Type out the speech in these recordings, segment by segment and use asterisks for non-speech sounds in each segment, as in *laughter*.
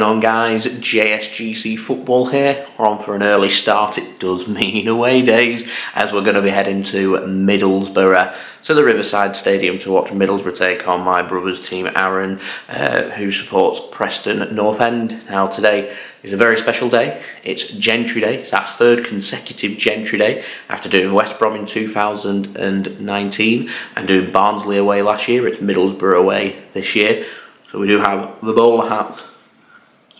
Going on guys? JSGC Football here. We're on for an early start. It does mean away days as we're going to be heading to Middlesbrough to the Riverside Stadium to watch Middlesbrough take on my brother's team Aaron uh, who supports Preston North End. Now today is a very special day. It's Gentry Day. It's our third consecutive Gentry Day after doing West Brom in 2019 and doing Barnsley away last year. It's Middlesbrough away this year. So we do have the bowler hat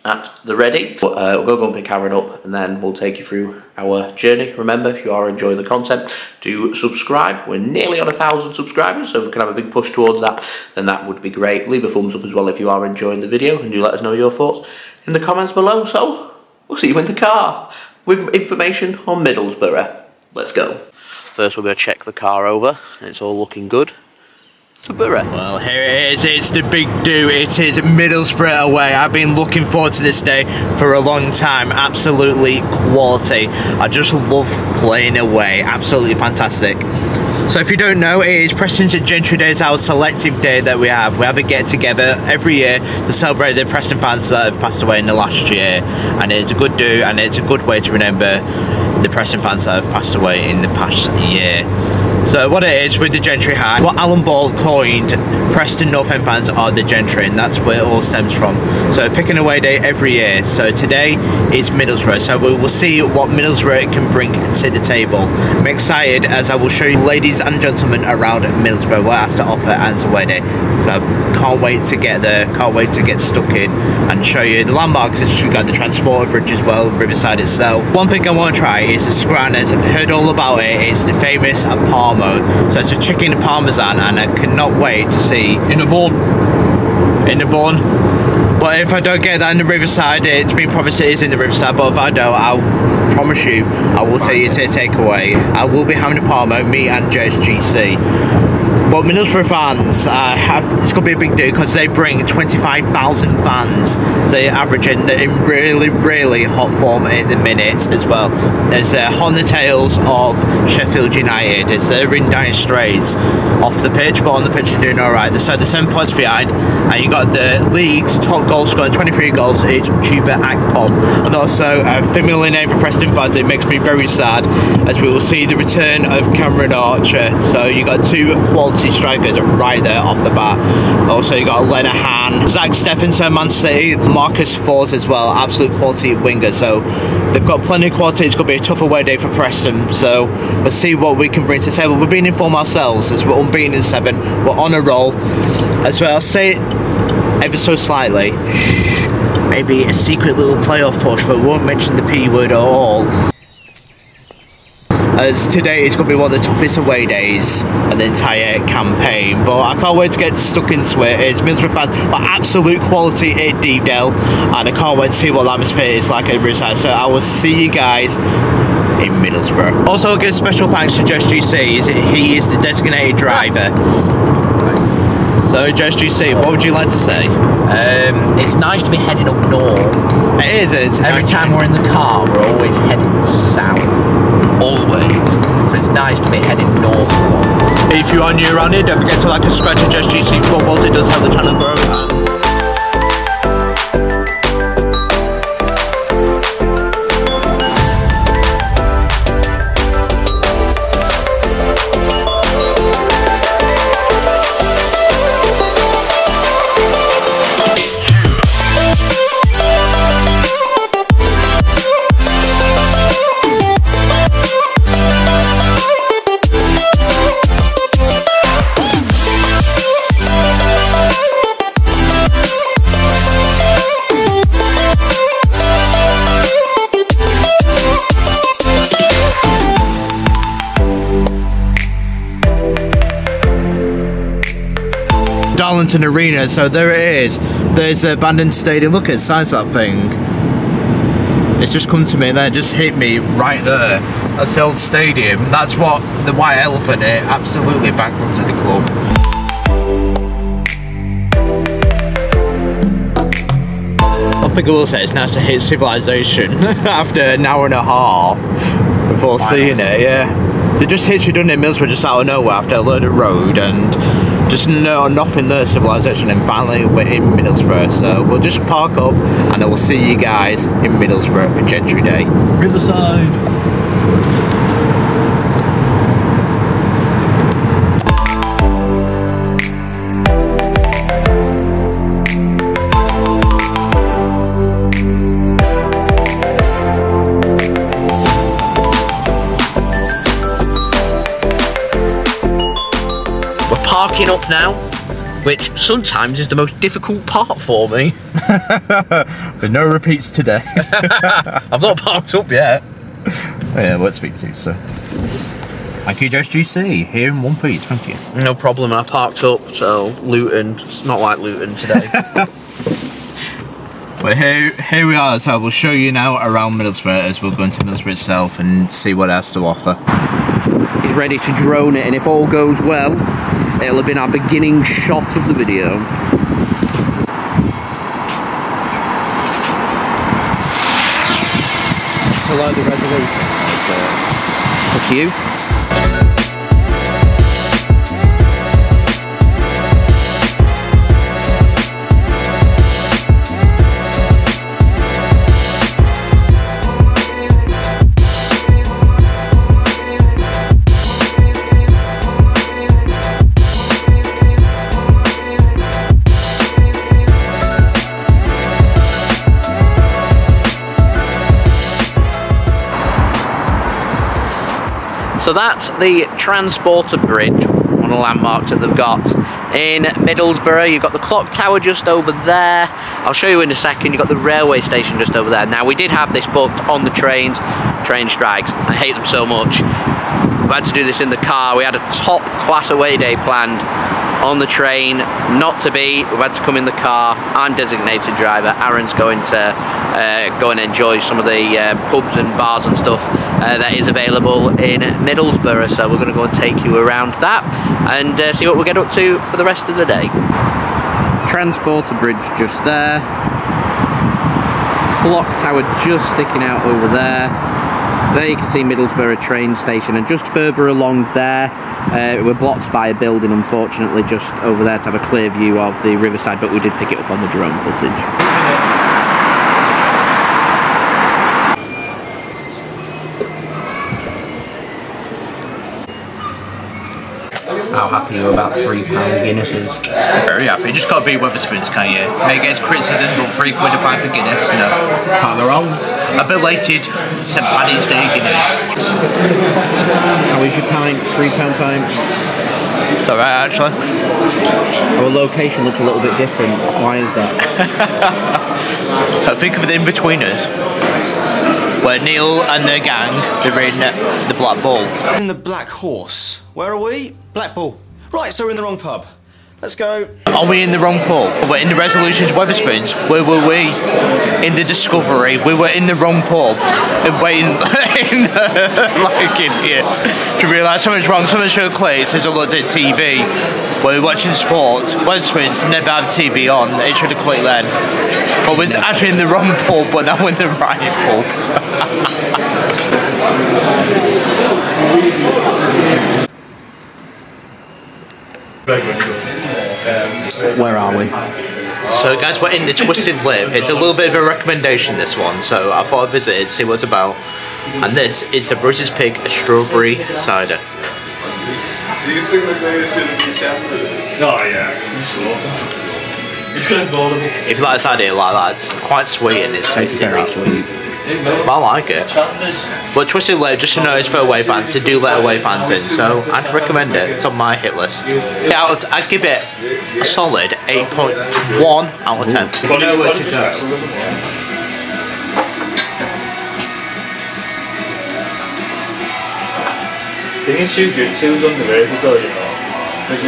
at the ready. Uh, we'll go and pick Aaron up and then we'll take you through our journey. Remember, if you are enjoying the content, do subscribe. We're nearly on a thousand subscribers, so if we can have a big push towards that, then that would be great. Leave a thumbs up as well if you are enjoying the video and do let us know your thoughts in the comments below. So, we'll see you in the car with information on Middlesbrough. Let's go. First we're going to check the car over. It's all looking good Boro. Well, here it is. It's the big do. It is Middlesbrough away. I've been looking forward to this day for a long time. Absolutely quality. I just love playing away. Absolutely fantastic. So if you don't know, it is Preston's Gentry Day. It's our selective day that we have. We have a get together every year to celebrate the Preston fans that have passed away in the last year. And it's a good do and it's a good way to remember the Preston fans that have passed away in the past year. So what it is with the Gentry hat, what Alan Ball coined Preston North End fans are the Gentry and that's where it all stems from. So picking away day every year. So today is Middlesbrough. So we will see what Middlesbrough can bring to the table. I'm excited as I will show you ladies and gentlemen around Middlesbrough what has to offer as away day. So can't wait to get there, can't wait to get stuck in and show you the landmarks. You got the transport bridge as well, Riverside itself. One thing I want to try is the Scranners. I've heard all about it. It's the famous Parmo. So it's a chicken parmesan and I cannot wait to see in a bun. In a bun. But if I don't get that in the Riverside, it's been promised it is in the Riverside. But if I don't, I'll promise you, I will tell you to take away. I will be having a Parmo, me and JSGC. But Middlesbrough fans uh, have it's going to be a big deal because they bring 25,000 fans. So they're averaging in really, really hot form at the minute as well. There's uh, on the tails of Sheffield United. It's they're in dire straits off the pitch, but on the pitch they're doing all right. So they're seven points behind, and you got the league's top goal scorer, 23 goals. It's Chuba Akpom, and also a familiar name for Preston fans. It makes me very sad as we will see the return of Cameron Archer. So you got two quality strikers right there off the bat. Also, you got Lenihan, Zach Stephenson, Man City, Marcus Forss as well, absolute quality winger. So they've got plenty of quality. It's going to be a tough away day for Preston. So let's see what we can bring to the table. We're being informed ourselves as we're unbeaten in seven. We're on a roll. As well, I'll say it ever so slightly. Maybe a secret little playoff push, but won't mention the P word at all as today is going to be one of the toughest away days of the entire campaign. But I can't wait to get stuck into it. It's Middlesbrough fans, but absolute quality at Deepdale, and I can't wait to see what the atmosphere is like at Riverside. So I will see you guys in Middlesbrough. Also, a give special thanks to Just GC. He is the designated driver. So, Just GC, what would you like to say? Um, it's nice to be heading up north. It is. It's Every time we're in the car, we're always heading south always. So it's nice to be heading north. If you are new around here, don't forget to like and subscribe to Just GC Footballs. It does help the channel grow. Darlington Arena. So there it is. There's the abandoned stadium. Look at size of that thing. It's just come to me there, just hit me right there. That's the old stadium. That's what the white elephant it absolutely bankrupted the club. I think I will say it's nice to hit civilization *laughs* after an hour and a half before Why seeing not? it, yeah. So just hits you done in Middlesbrough just out of nowhere after a load of road and just no nothing there civilization and finally we're in Middlesbrough. So we'll just park up and I will see you guys in Middlesbrough for Gentry Day. Riverside. Up now, which sometimes is the most difficult part for me. *laughs* But no repeats today. *laughs* I've not parked up yet. Oh, yeah, won't speak to you, so. Thank you, Just GC. Here in one piece, thank you. No problem, I parked up, so Luton, it's not like Luton today. *laughs* Well, here, here we are, so we'll show you now around Middlesbrough as we'll go into Middlesbrough itself and see what it has to offer. He's ready to drone it, and if all goes well, it'll have been our beginning shot of the video. Below the resolution. Up to you. So that's the Transporter Bridge, one of the landmarks that they've got in Middlesbrough. You've got the clock tower just over there. I'll show you in a second. You've got the railway station just over there. Now, we did have this booked on the trains, train strikes. I hate them so much. We've had to do this in the car. We had a top class away day planned on the train, not to be. We've had to come in the car. I'm designated driver. Aaron's going to uh, go and enjoy some of the uh, pubs and bars and stuff uh, that is available in Middlesbrough. So we're going to go and take you around that and uh, see what we get up to for the rest of the day. Transporter bridge just there. Clock tower just sticking out over there. There you can see Middlesbrough train station, and just further along there, uh, we're blocked by a building, unfortunately, just over there to have a clear view of the riverside, but we did pick it up on the drone footage. How happy are you about £3 Guinnesses? Very happy. Just can't beat Wetherspoons, can you? May get criticism, but three quid a pint for Guinness, no. Can't go wrong. A belated St Paddy's Day Guinness. How is your pint? £3 pint? It's alright, actually. Our location looks a little bit different. Why is that? *laughs* So think of the Inbetweeners. Where Neil and the gang, they're in the Black Bull. In the Black Horse. Where are we? Blackpool. Right, so we're in the wrong pub. Let's go. Are we in the wrong pub? We're in the Resolutions Wetherspoons. Where were we? In the Discovery. We were in the wrong pub and waiting *laughs* in the, *laughs* like idiots to realise something's wrong. Someone showed Clay, it says I looked at TV. We're watching sports. Wetherspoons never have TV on. It should have clicked then. But we're actually in the wrong pub, but now we're in the right pub. *laughs* Where are we? So guys, we're in the Twisted Lip. It's a little bit of a recommendation, this one. So I thought I'd visit it, see what it's about. And this is the British Pig Strawberry Cider. Do you think that they should be champions? Oh yeah, you saw. It's gonna go If you like this idea like that, it's quite sweet and it's tasty. Very sweet. But I like it. But Twisted Lip, just to know, it's for away fans. They do let away fans in, so I'd recommend it. It's on my hit list. Yeah, I'd, give it a solid 8.1 out of 10. If you know where to go. Thing is, jujitsu's underrated though, you know. So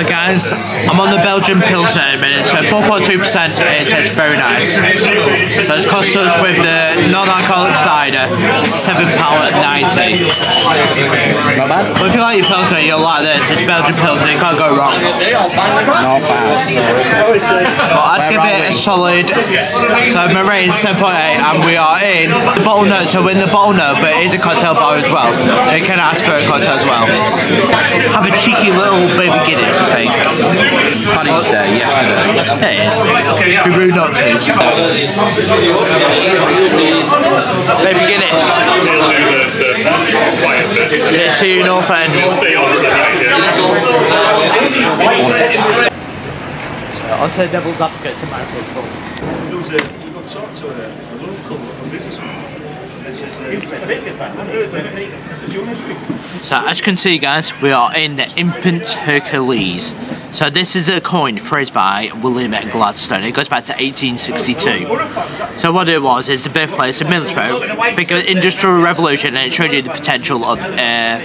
guys, I'm on the Belgian Pilsner at the minute, so 4.2% it tastes very nice. So it's cost us with the non-alcoholic cider, £7.90. Not bad. But if you like your Pilsner, you'll like this. It's Belgian Pilsner, you can't go wrong. Not bad. But I'd give it a solid, so my rating is 7.8 and we are in the bottle note, so we're in the bottle note, but it is a cocktail bar as well. So you can ask for a cocktail as well. Have a cheeky little baby Guinness, I think. Paddy's Day yesterday. It is. Be rude not to. Baby Guinness. He'll do the, the quiet bit. It's to you, North End. Stay on for the night, yeah. On to Devil's Advocate to my football. There was a, we got talked to a, a local businessman. So as you can see guys, we are in the Infant Hercules. So this is a coin phrased by William Gladstone. It goes back to 1862. So what it was is the birthplace of Middlesbrough. The Industrial Revolution and it showed you the potential of uh,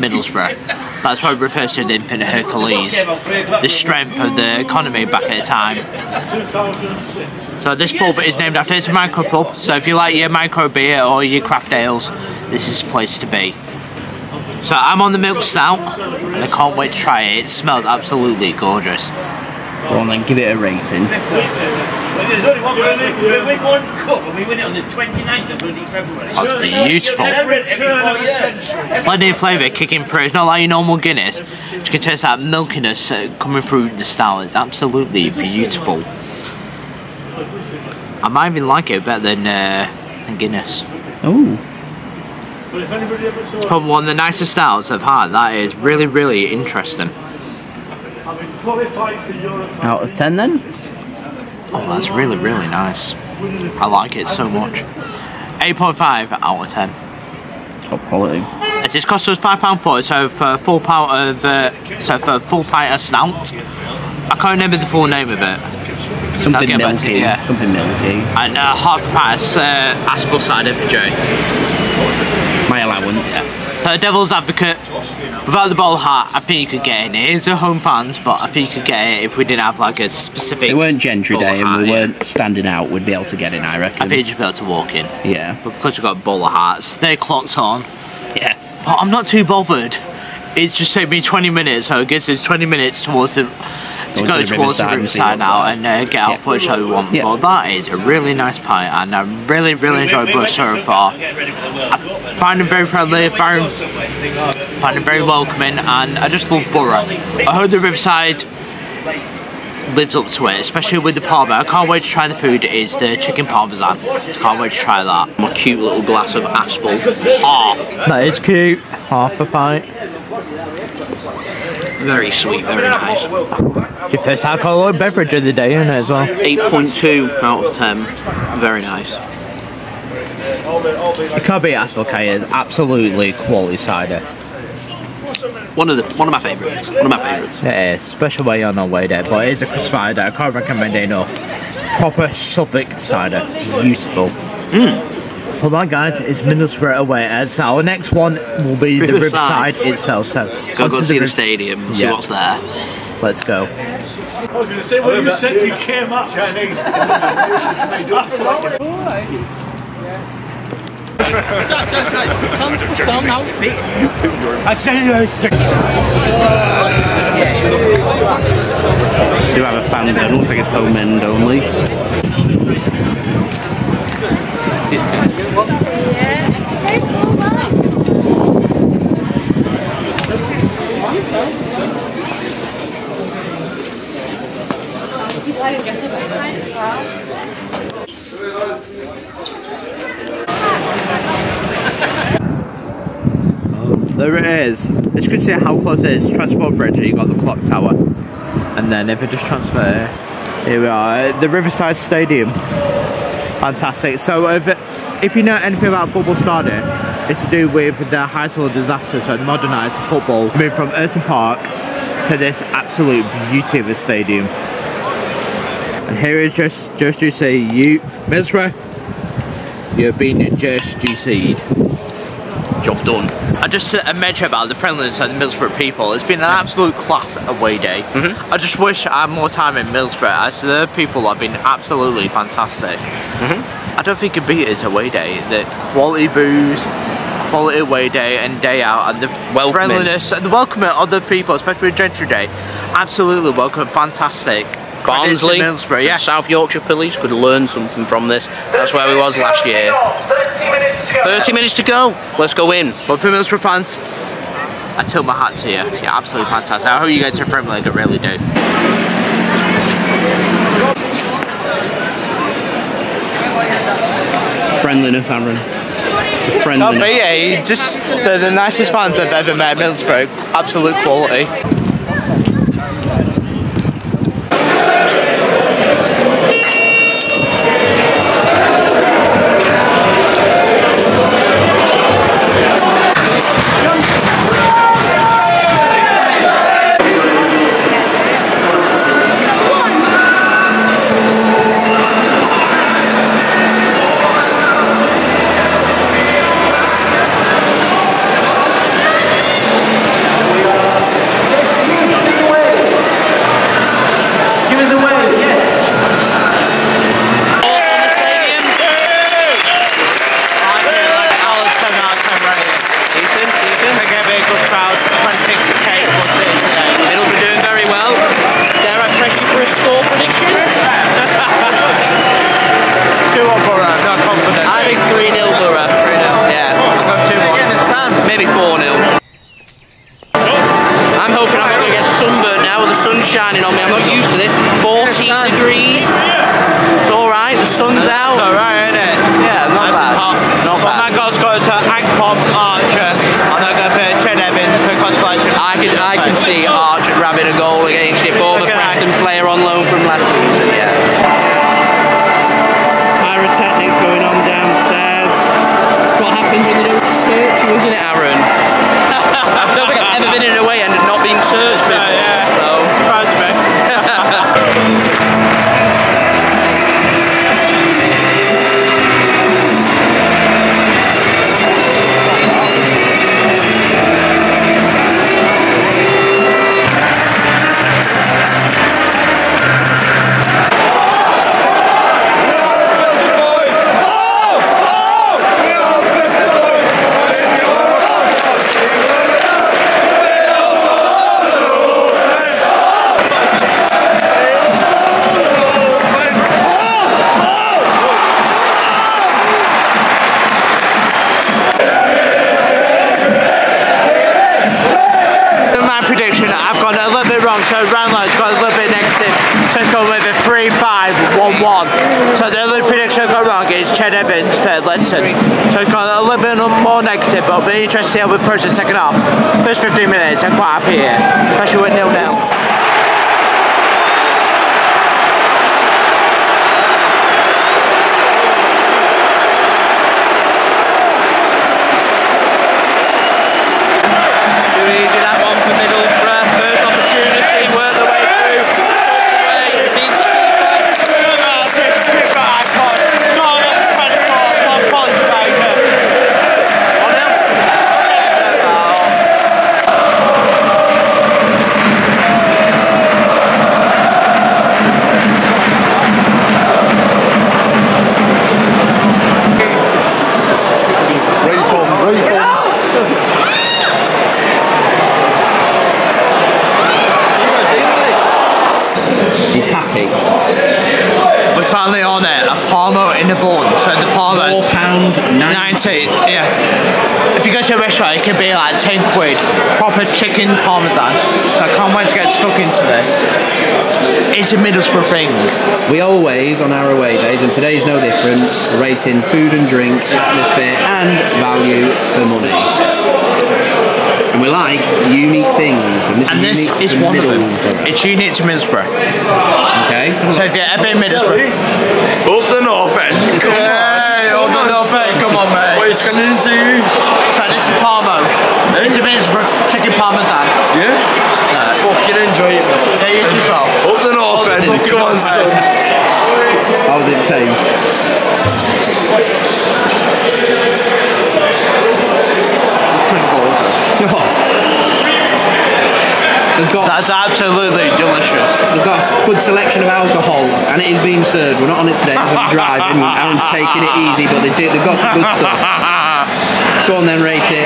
Middlesbrough. That's why it refers to the Infant Hercules. The strength of the economy back at the time. So this pub is named after it's a micro pub. So if you like your micro beer or your craft ales, this is the place to be. So I'm on the milk stout and I can't wait to try it. It smells absolutely gorgeous. Go on then, give it a rating. There's only one person. We win one cup and we win it on the 29th of bloody February. That's beautiful. Every, every four years. Plenty of flavour kicking through. It's not like your normal Guinness. You can taste that milkiness uh, coming through the style. It's absolutely beautiful. I might even like it better than, uh, than Guinness. Ooh. It's probably one of the nicest styles I've had. That is really, really interesting. Out of 10 then? Oh, that's really, really nice. I like it so much. 8.5 out of 10. Top quality. As it's cost us five pound forty, so for a full pint of uh, so for a full pint of stout. I can't remember the full name of it. Something milky. you, yeah. Something milky. And uh, half a pint of uh, Aspall cider for Joe. So Devil's Advocate, without the bottle hat, I think you could get in. It is a home fans, but I think you could get it if we didn't have like a specific. It weren't Gentry Day and we yeah. weren't standing out, we'd be able to get in, I reckon. I think you'd be able to walk in. yeah. But because you've got bowler hats, they're clocked on. Yeah. But I'm not too bothered. It's just taken me 20 minutes, so I guess it's 20 minutes towards the to Go go to towards the riverside and riverside now and uh, get out Yeah. for a show one. want. Yeah. But that is a really nice pint, and I really, really enjoyed Bush so far. I find him very friendly, find him, find him very welcoming, and I just love Boro. I hope the Riverside lives up to it, especially with the parma. I can't wait to try the food. Is the chicken parmesan? Can't wait to try that. My cute little glass of Aspall, half. That is cute. Half a pint. Very sweet, very nice. Your first alcoholic beverage of the day, isn't it, as well? 8.2 out of 10. Very nice. It can't be Aspall, can it? Absolutely quality cider. One of the one of my favourites. One of my favourites. It is, especially when you're on the way there, but it is a crisp cider. I can't recommend it enough. Proper Suffolk cider. Beautiful. Mm. Well, that, guys, is Middlesbrough away. As our next one will be the Riverside. Riverside itself. So, Go onto go see the Riv- stadium. See what's there. Let's go. I was going to say, well, you said you came up. Chinese. Do have a fan there, looks like it's home end only. There it is. As you can see how close it is, Transport Bridge, and you've got the clock tower. And then if I just transfer, here we are, the Riverside Stadium. Fantastic. So if, if you know anything about football stadium, it's to do with the Hillsborough disaster, so modernised football, moved from Ayresome Park to this absolute beauty of a stadium. And here is just just to say you Middlesbrough, you've been just GC'd. Job done. I just uh, mentioned about the friendliness of the Middlesbrough people. It's been an absolute class away day. Mm-hmm. I just wish I had more time in Middlesbrough as the people have been absolutely fantastic. Mm-hmm. I don't think it could beat its away day. The quality booze, quality away day and day out, and the Welcoming. friendliness and the welcoming of the people, especially Gentry Day. Absolutely welcome, fantastic. Credits to Barnsley, Middlesbrough, yeah. South Yorkshire Police could learn something from this. That's where we was last year. 30 minutes to go. Let's go in. But for Middlesbrough fans, I tilt my hat to you. Yeah, absolutely fantastic. I hope you get to Premier League, I really do. Friendliness, Aaron. The Oh, friendliness. but yeah, just the, the nicest fans I've ever met at Middlesbrough. Absolute quality. I've gone a little bit wrong, so Ryan Lowe's got a little bit negative, so it's gone with a 3 5 1 1. So the other prediction I've got wrong is Ched Evans to Ledson. So it's got a little bit more negative, but it'll be interesting to see how we approach the second half. First 15 minutes, I'm quite happy here, especially with nil nil. We're finally on it, a Parmo in the bun, so the Parmo. Four pound ninety. 90, yeah. If you go to a restaurant, it could be like 10 quid. Proper chicken parmesan. So I can't wait to get stuck into this. It's a Middlesbrough thing. We always, on our away days, and today's no different, rating food and drink, atmosphere, and value for money. And we like unique things, and this And is this is to one of them. It's unique to Middlesbrough. Okay. So if you're ever in Middlesbrough. Up the north end. Come Hey, on. up the north end, come on, mate. What are you going to do? So this is Parmo. It's a Middlesbrough chicken parmesan. Yeah? Fucking enjoy it, man. There you just go. Up the north end. Come on, son. How did it taste? They've got That's absolutely delicious. They've got a good selection of alcohol, and it is being served. We're not on it today because I'm driving. Aaron's taking it easy, but they do, they've got some good stuff. *laughs* Go on then, rate it.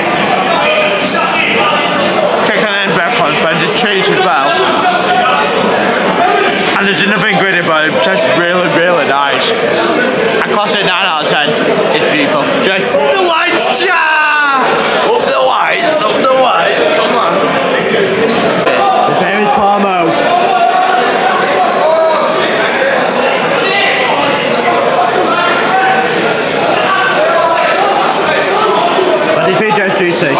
Chicken and bacon, but the cheese as well. And there's another ingredient, but it's just really, really nice. I class it 9 out of 10. It's beautiful. Jay? The whites, ja! Up the whites, up the whites, come on. There is Parmo. What do you think, Joe's juicy?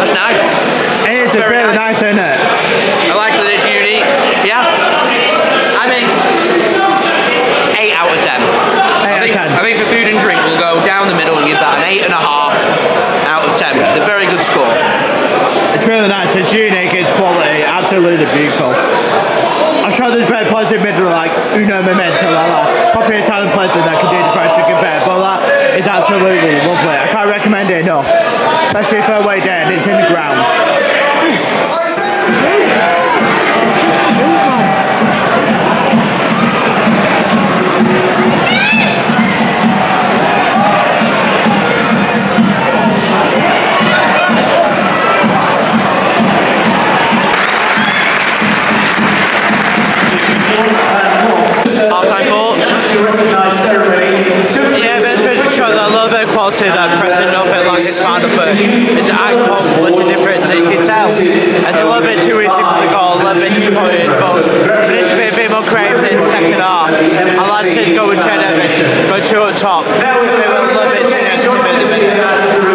That's nice. It is, it's Very really nice. nice, isn't it? I like that it's unique. Yeah. I think 8 out of 10. I out of think, 10. I think for food and drink, we'll go down the middle and give that an 8.5 out of 10, which is a very good score. It's really nice, it's unique, it's quality, absolutely beautiful. I'm sure places middle like Uno Memento, like that. Proper Italian places that can do the fried chicken better, but that is absolutely lovely. I can't recommend it enough. Especially for a way down, it's in the ground. Like it's an icon, what's the? You can tell it's a little bit too easy for the goal, a little bit disappointed, but we need to be a bit more creative in the second half. I'd like to see us go with Ched Evans, go two at top. I think we were a little bit too negative in the.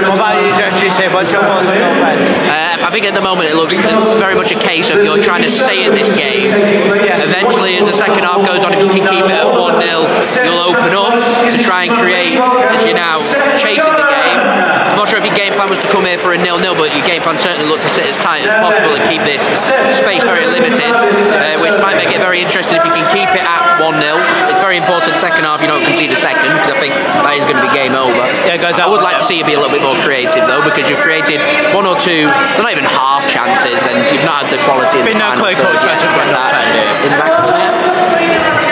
What about you, Josh? You say, what's your thoughts on your pen? Uh, I think at the moment it looks very much a case of you're trying to stay in this game. Eventually, as the second half goes on, if you can keep it at 1 0, you'll open up to try and create, as you're now chasing the game. I'm not sure if your game plan was to come here for a nil nil, but your game plan certainly looked to sit as tight as possible and keep this space very limited, uh, which might make it very interesting if you can keep it at 1 0. It's very important second half you don't concede a second, because I think that is going to be game over. Yeah, guys, I would like to see you be a little bit more creative though, because you've created one or two, they're not even half chances, and you've not had the quality in the Been no clear-cut chances to that that, in the back of the net.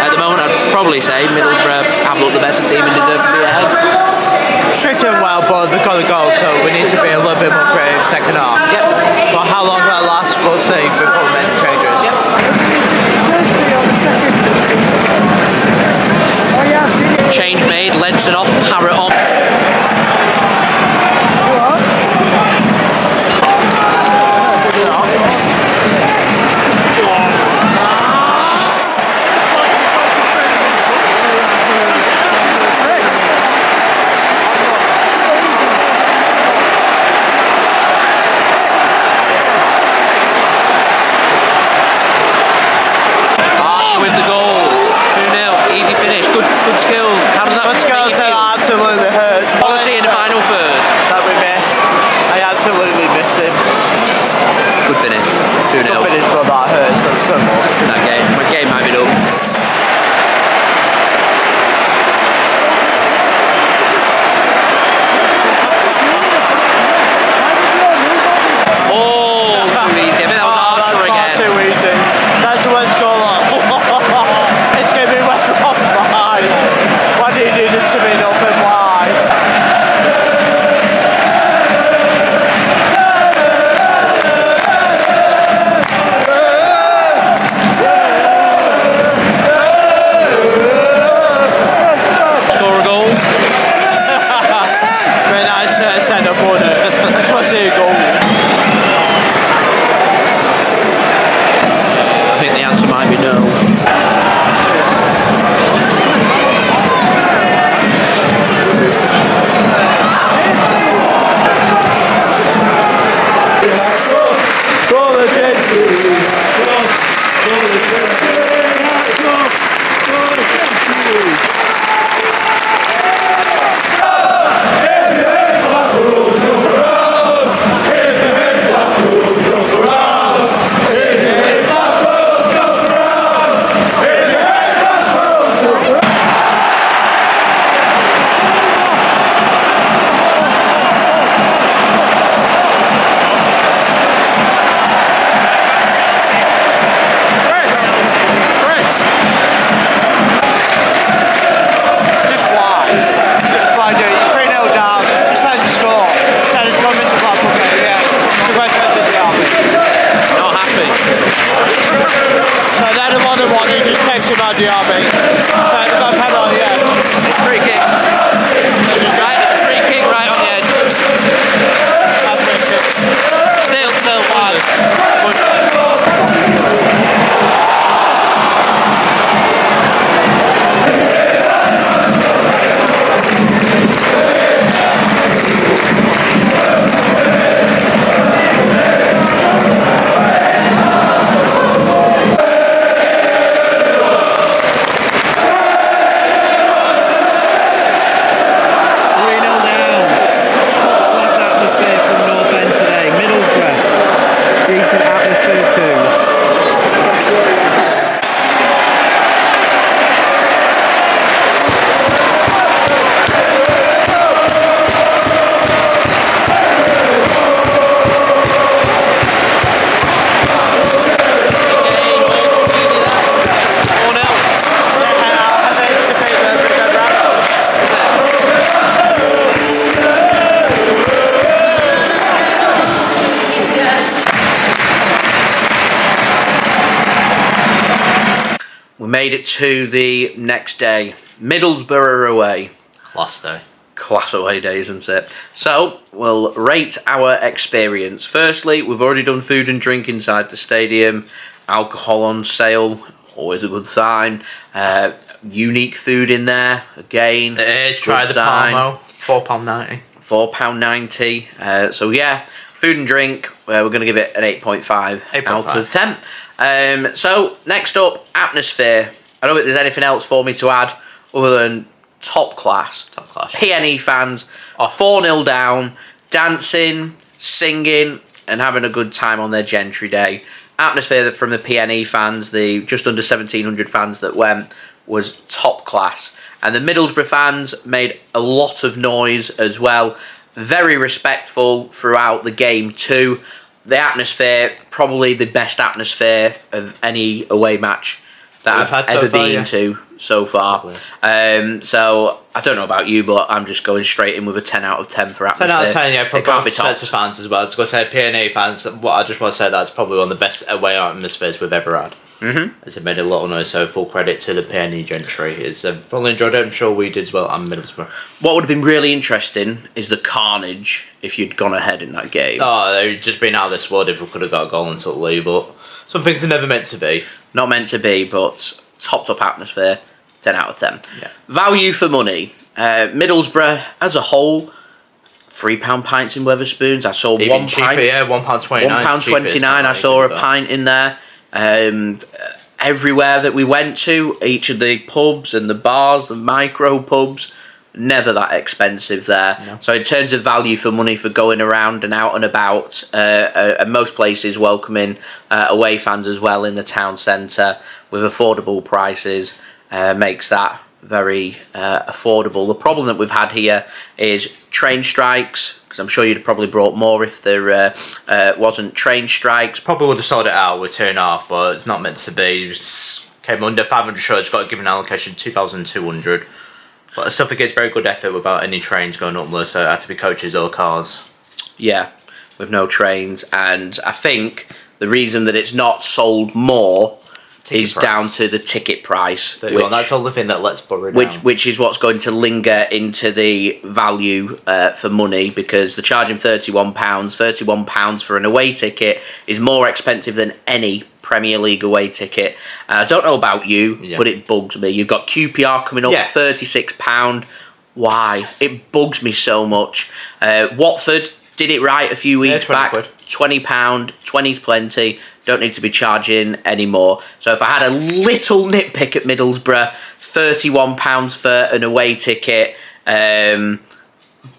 At the moment, I'd probably say Middlesbrough have looked the better team and deserve to be ahead. Strict and well, but they've got the goal, so we need to be a little bit more creative second half. Yep. But how long that lasts, we'll see before we make the changes. Yep. Oh, Change made, Ledson off, Parrott on. Diaby. Made it to the next day. Middlesbrough away. Last day. Class away days, isn't it? So, we'll rate our experience. Firstly, we've already done food and drink inside the stadium. Alcohol on sale, always a good sign. Uh, unique food in there, again. It is. Try the sign. Parmo. Four pound ninety. four pound ninety. Uh, so yeah, food and drink. Uh, we're going to give it an eight point five out 8.5. of ten. Um, so next up, atmosphere. I don't think there's anything else for me to add other than top class. Top class. PNE fans are four 0 down, dancing, singing, and having a good time on their Gentry Day. Atmosphere from the PNE fans, the just under seventeen hundred fans that went, was top class. And the Middlesbrough fans made a lot of noise as well. Very respectful throughout the game too. The atmosphere, probably the best atmosphere of any away match that We've I've had so ever far, been yeah. to so far. Um, so I don't know about you, but I'm just going straight in with a 10 out of 10 for atmosphere. 10 out of 10, yeah, from it both sets topped. of fans as well. I was going to say, PNE fans, what I just want to say that's probably one of the best away atmospheres we've ever had. Mm-hmm. It's made a lot of noise, so full credit to the PNE Gentry. It's um, fully enjoyed it, I'm sure we did as well, and Middlesbrough. What would have been really interesting is the carnage if you'd gone ahead in that game. Oh, they've just been out of this world if we could have got a goal and took the lead, but some things are never meant to be. Not meant to be, but topped up atmosphere, 10 out of 10. Yeah. Value for money. Uh, Middlesbrough as a whole, £3 pints in Wetherspoons. I saw Even one cheaper, pint. yeah, one pound twenty nine. One pound twenty nine. I saw a pint in there. Um, everywhere that we went to, each of the pubs and the bars, the micro pubs, never that expensive there. So in terms of value for money for going around and out and about, uh, uh, and most places welcoming uh, away fans as well in the town centre with affordable prices, uh, makes that very uh, affordable. The problem that we've had here is train strikes. Because I'm sure you'd have probably brought more if there uh, uh, wasn't train strikes. Probably would have sold it out with two and a half, but it's not meant to be. It's came under 500 shows, got a given allocation 2,200. But think it's very good effort without any trains going up there, so it had to be coaches or cars. Yeah, with no trains. And I think the reason that it's not sold more is price. down to the ticket price. There you go, and that's the thing that lets Boro down. which which is what's going to linger into the value uh, for money because they're charging thirty one pounds. Thirty one pounds for an away ticket is more expensive than any Premier League away ticket. Uh, I don't know about you, Yeah. but it bugs me. You've got QPR coming up, Yeah. thirty six pound. Why? It bugs me so much. Uh, Watford did it right a few Yeah, weeks 20 back. quid. Twenty pound, twenty's plenty. Don't need to be charging anymore. So if I had a little nitpick at Middlesbrough, thirty-one pounds for an away ticket, um,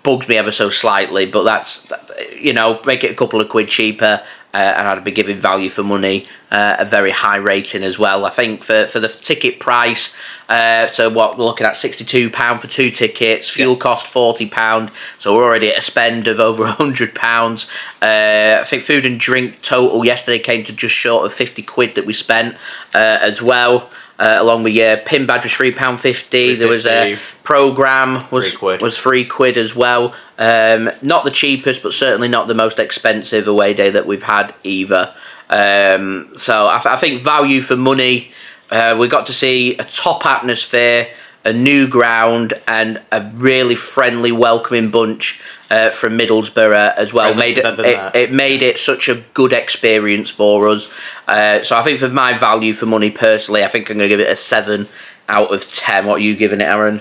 bugs me ever so slightly. But that's you know, make it a couple of quid cheaper, uh, and I'd be giving value for money uh, a very high rating as well. I think for for the ticket price, uh, so what we're looking at sixty-two pound for two tickets, fuel cost forty pound, so we're already at a spend of *laughs* over hundred pounds. Uh, I think food and drink total yesterday came to just short of fifty quid that we spent uh, as well. Uh, along with your pin badge was three pound fifty. There was a program was Three quid. was three quid as well. Um, not the cheapest, but certainly not the most expensive away day that we've had either. Um, so I, I think value for money. Uh, we got to see a top atmosphere, a new ground, and a really friendly, welcoming bunch uh, from Middlesbrough as well. Made it, to better than it, it made it such a good experience for us. Uh, so I think for my value for money personally, I think I'm going to give it a seven out of ten. What are you giving it, Aaron?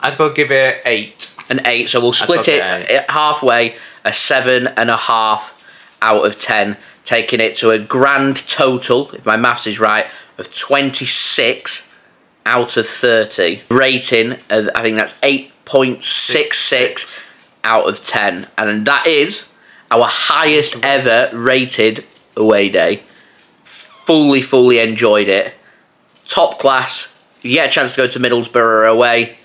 I'd go give it eight. an eight. So we'll split it the eight. at halfway, a seven and a half out of ten, taking it to a grand total, if my maths is right, of 26 out of 30. Rating, of, I think that's 8.66 out of 10. And that is our highest ever rated away day. Fully, fully enjoyed it. Top class. If you get a chance to go to Middlesbrough away,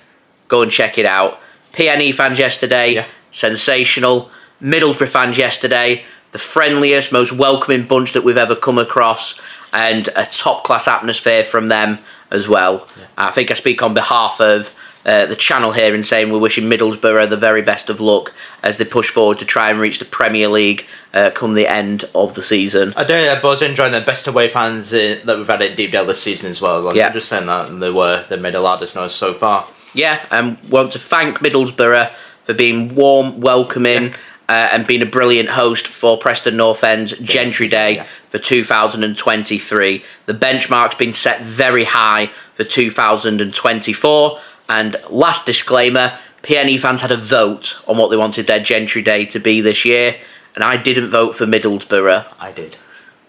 go and check it out. PNE fans yesterday, Yeah. sensational. Middlesbrough fans yesterday, the friendliest, most welcoming bunch that we've ever come across, and a top class atmosphere from them as well. I think I speak on behalf of uh, the channel here and saying we're wishing Middlesbrough the very best of luck as they push forward to try and reach the Premier League uh, come the end of the season. I do. I've enjoyed the best away fans uh, that we've had at Deepdale this season as well. Like, Yeah. I'm just saying that and they were they made a lot of noise so far. Yeah, and want to thank Middlesbrough for being warm, welcoming, uh, and being a brilliant host for Preston North End's Gentry Day yeah. for 2023. The benchmark's been set very high for 2024. And last disclaimer PNE fans had a vote on what they wanted their Gentry Day to be this year, and I didn't vote for Middlesbrough I did.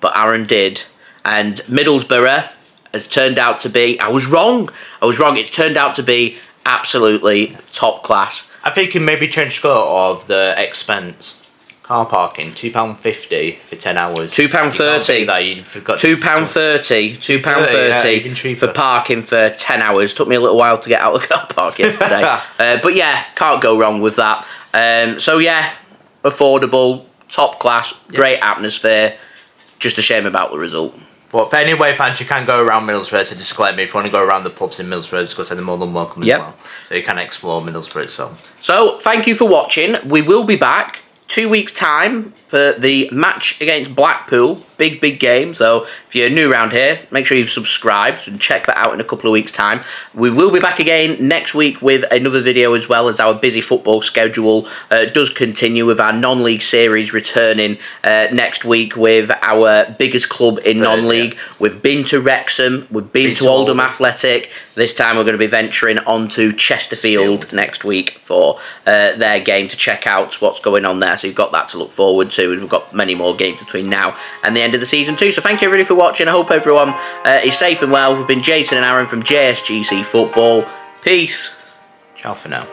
but Aaron did. And Middlesbrough has turned out to be. I was wrong. I was wrong. It's turned out to be absolutely top class. I think you maybe change score of the expense. Car parking, two pound fifty for ten hours. Two pound thirty. That you forgot. Two pound thirty. Two pound £2.30, yeah, thirty cheaper. for parking for ten hours. Took me a little while to get out of the car park yesterday, *laughs* uh, but yeah, can't go wrong with that. Um, so yeah, affordable, top class, great atmosphere. Just a shame about the result. But for any away fans, you can go around Middlesbrough. A disclaimer. If you want to go around the pubs in Middlesbrough, because they're more than welcome Yep. as well. So you can explore Middlesbrough itself. So, thank you for watching. We will be back two weeks' time for the match against Blackpool. Big, big game. So, if you're new around here, make sure you've subscribed and check that out in a couple of weeks' time. We will be back again next week with another video as well as our busy football schedule uh, does continue with our non league series returning uh, next week with our biggest club in non league. We've been to Wrexham, we've been, to, to Oldham Oldham. Athletic. This time we're going to be venturing onto Chesterfield next week for uh, their game to check out what's going on there. So you've got that to look forward to. We've got many more games between now and the end of the season too. So thank you everybody for watching. I hope everyone uh, is safe and well. We've been Jason and Aaron from JSGC Football. Peace. Ciao for now.